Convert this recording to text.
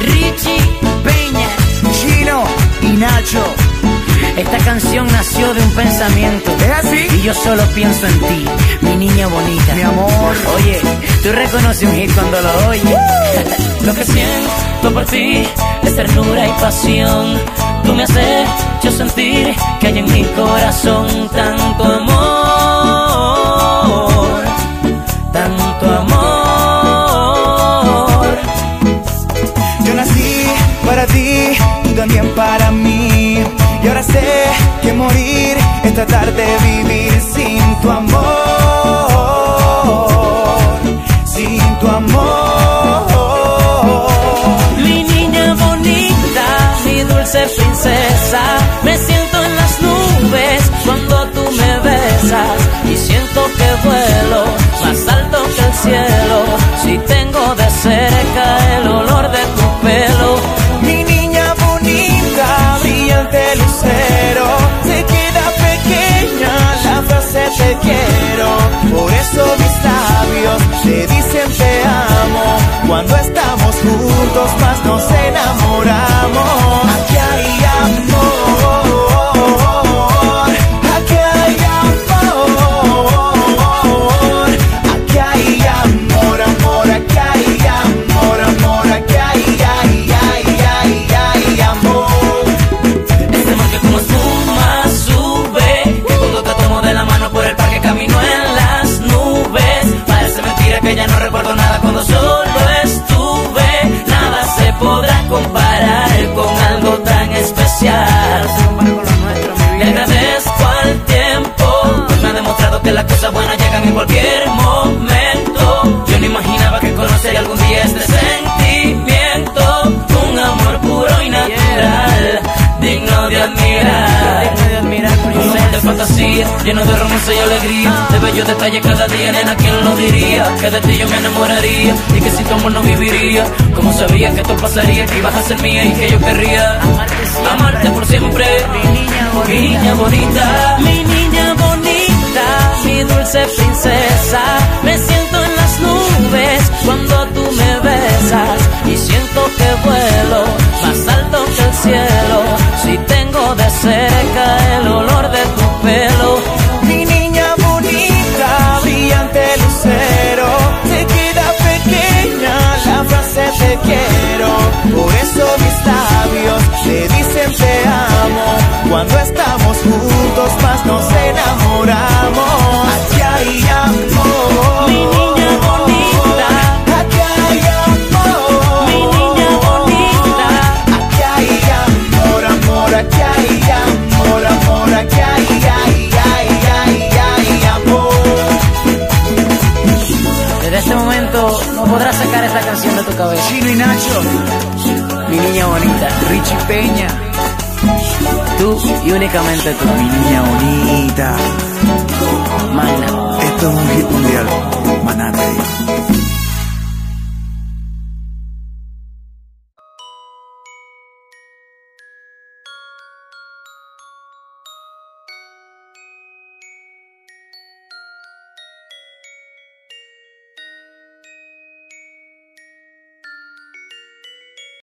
Richie Peña, Chino y Nacho. esta canción nació de un pensamiento. ¿Es así? Y yo solo pienso en ti, mi niña bonita. Mi amor. Oye, tú reconoces un hit cuando lo oyes. lo que siento por ti es ternura y pasión. Tú me has hecho sentir que hay en mi corazón tanto amor, también para mí. Y ahora sé que morir es tratar de vivir sin tu amor. Sin tu amor. Mi niña bonita, mi dulce princesa, me siento en las nubes cuando tú me besas y siento que te quiero. Por eso mis labios te dicen te amo. Cuando estamos juntos más nos enamoramos. Lleno de romance y alegría, de bellos detalles cada día, nena, ¿quién lo diría? Que de ti yo me enamoraría y que sin tu amor no viviría. Como sabía que esto pasaría, que ibas a ser mía y que yo querría amarte por siempre. Mi niña bonita, mi niña bonita, mi dulce princesa. Me siento en las nubes cuando tú me besas y siento que vuelo más alto que el cielo. Si tengo de cerca el olor no podrás sacar esta canción de tu cabeza. Chino y Nacho, Mi niña bonita, Richie Peña, tú y únicamente tú. mi niña bonita. Magna. Esto es un hit mundial. Manate.